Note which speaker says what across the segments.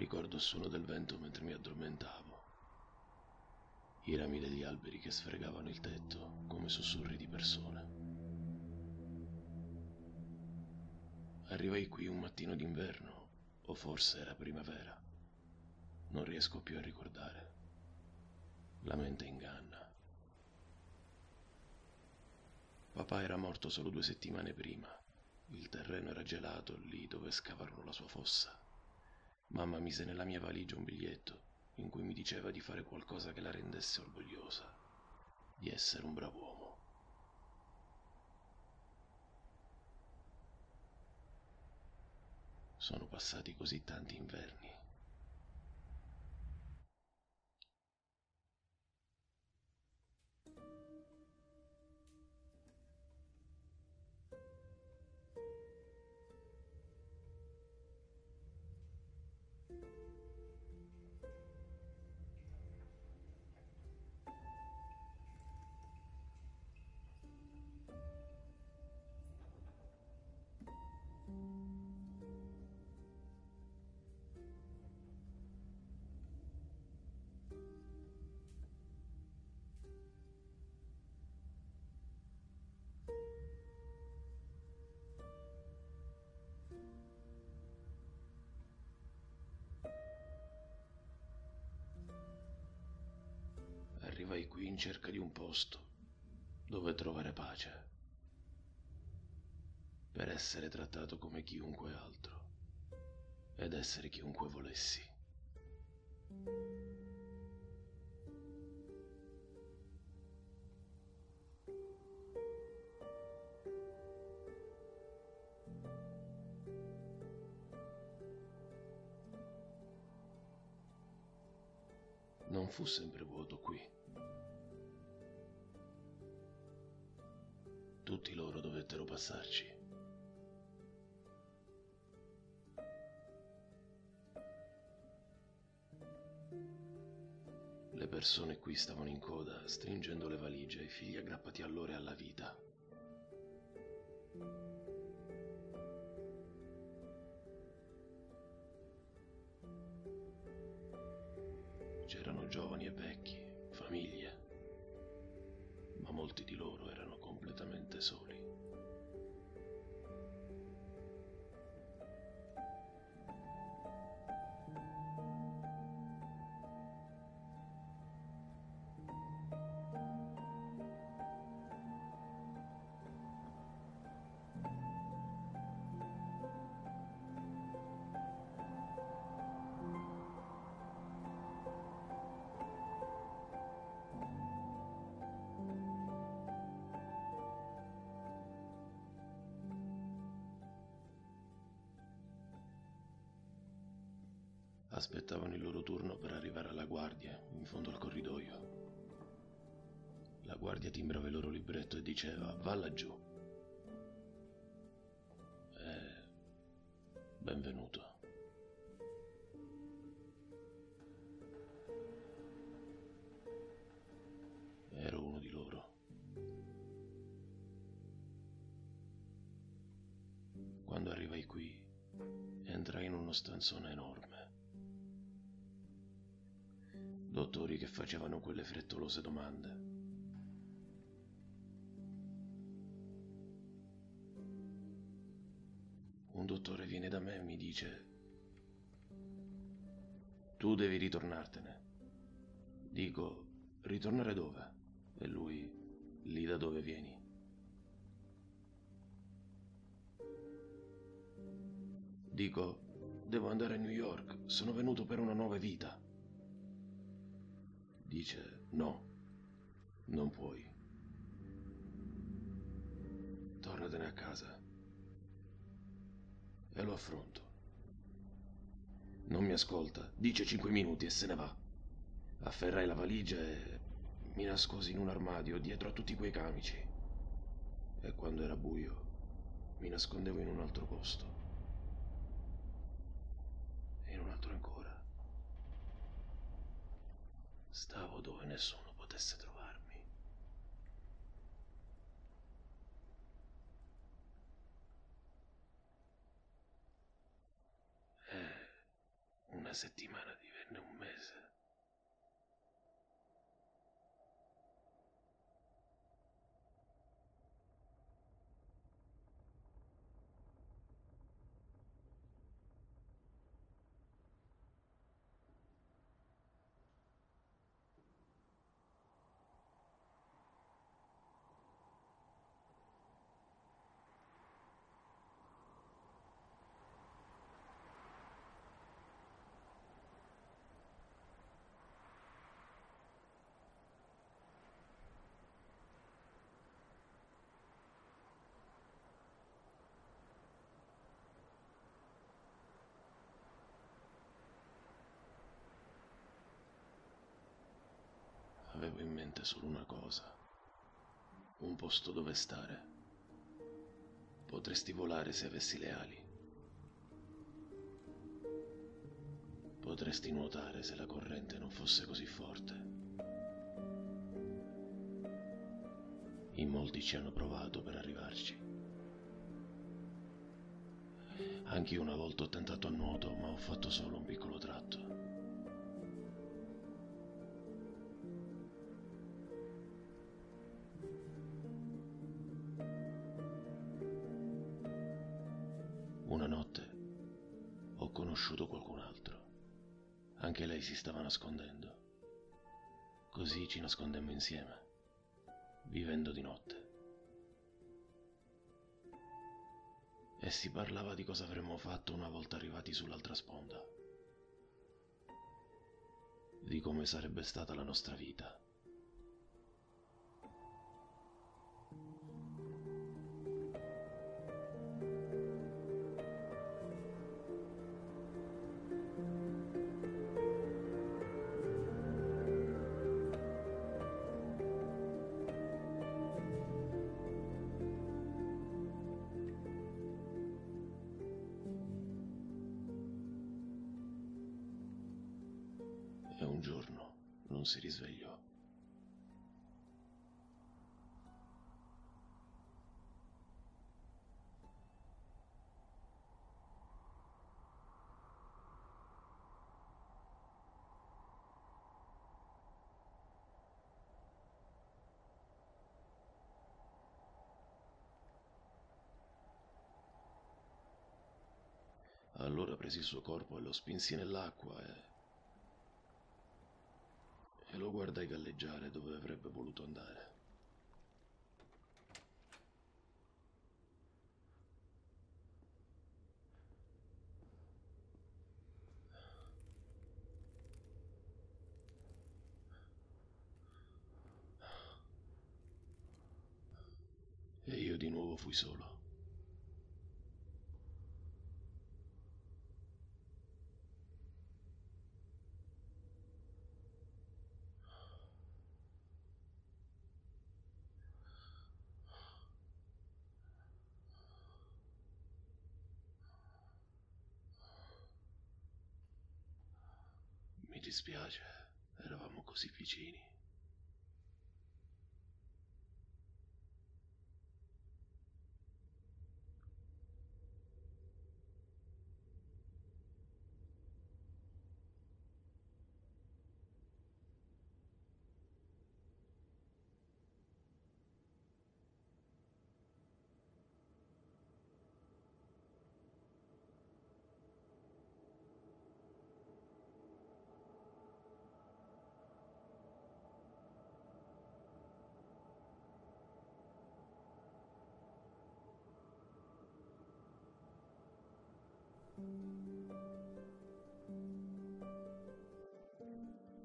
Speaker 1: Ricordo suono del vento mentre mi addormentavo. I rami degli alberi che sfregavano il tetto come sussurri di persone. Arrivai qui un mattino d'inverno, o forse era primavera. Non riesco più a ricordare. La mente inganna. Papà era morto solo due settimane prima. Il terreno era gelato lì dove scavarono la sua fossa. Mamma mise nella mia valigia un biglietto in cui mi diceva di fare qualcosa che la rendesse orgogliosa, di essere un bravo uomo. Sono passati così tanti inverni. Qui in cerca di un posto dove trovare pace, per essere trattato come chiunque altro ed essere chiunque volessi. Non fu sempre vuoto qui. Tutti loro dovettero passarci. Le persone qui stavano in coda, stringendo le valigie, i figli aggrappati a loro e alla vita. C'erano giovani e vecchi, famiglie, ma molti di loro erano completamente sobrio. Aspettavano il loro turno per arrivare alla guardia, in fondo al corridoio. La guardia timbrava il loro libretto e diceva va laggiù. E... benvenuto. Ero uno di loro. Quando arrivai qui, entrai in uno stanzone enorme. Dottori che facevano quelle frettolose domande. Un dottore viene da me e mi dice, tu devi ritornartene. Dico, ritornare dove? E lui, lì da dove vieni. Dico, devo andare a New York, sono venuto per una nuova vita. Dice, no, non puoi. Tornatene a casa. E lo affronto. Non mi ascolta, dice cinque minuti e se ne va. Afferrai la valigia e mi nascosi in un armadio dietro a tutti quei camici. E quando era buio, mi nascondevo in un altro posto. E in un altro ancora. Stavo dove nessuno potesse trovarmi. È una una settimana divenne un mese. Avevo in mente solo una cosa. Un posto dove stare. Potresti volare se avessi le ali. Potresti nuotare se la corrente non fosse così forte. In molti ci hanno provato per arrivarci. Anch'io una volta ho tentato a nuoto, ma ho fatto solo un piccolo tratto. Ho conosciuto qualcun altro. Anche lei si stava nascondendo. Così ci nascondemmo insieme, vivendo di notte. E si parlava di cosa avremmo fatto una volta arrivati sull'altra sponda. Di come sarebbe stata la nostra vita. Giorno non si risvegliò. Allora presi il suo corpo e lo spinsi nell'acqua e... e lo guardai galleggiare dove avrebbe voluto andare. E io di nuovo fui solo. Mi dispiace, eravamo così vicini.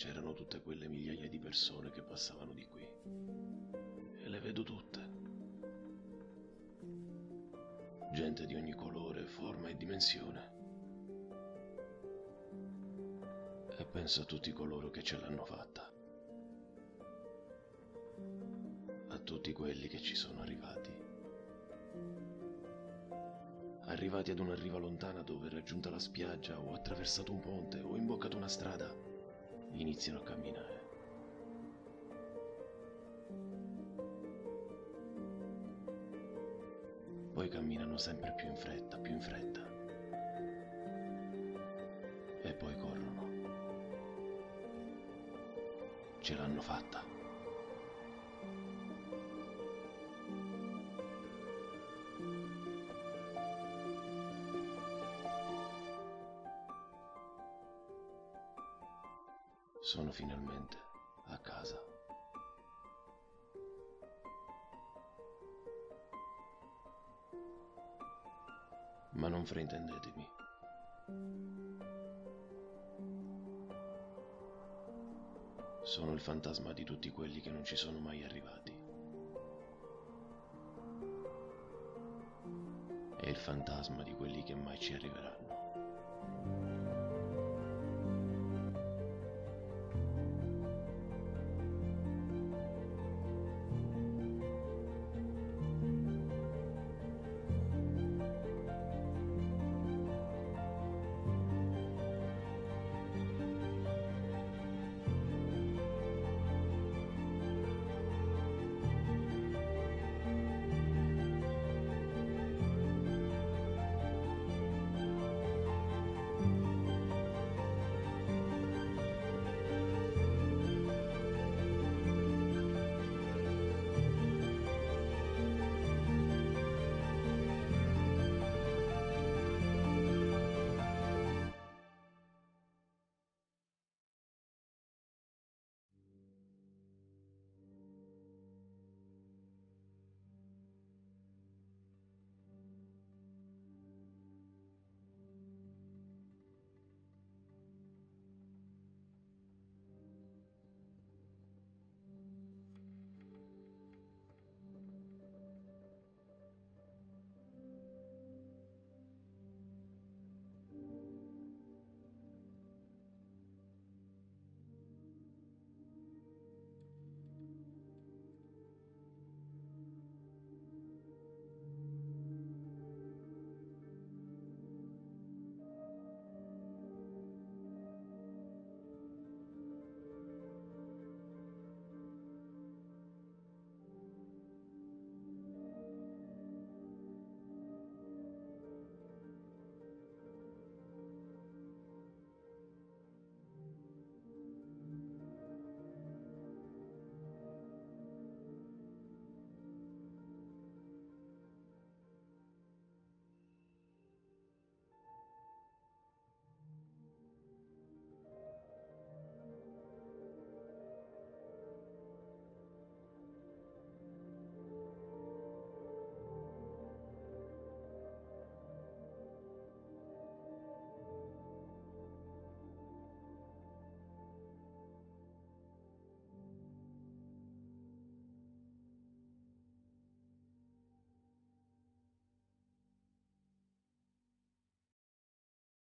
Speaker 1: C'erano tutte quelle migliaia di persone che passavano di qui. E le vedo tutte. Gente di ogni colore, forma e dimensione. E penso a tutti coloro che ce l'hanno fatta. A tutti quelli che ci sono arrivati. Arrivati ad una riva lontana dove, raggiunta la spiaggia, o attraversato un ponte, o imboccato una strada, iniziano a camminare. Poi camminano sempre più in fretta, più in fretta. E poi corrono. Ce l'hanno fatta. Sono finalmente a casa. Ma non fraintendetemi. Sono il fantasma di tutti quelli che non ci sono mai arrivati. E il fantasma di quelli che mai ci arriveranno.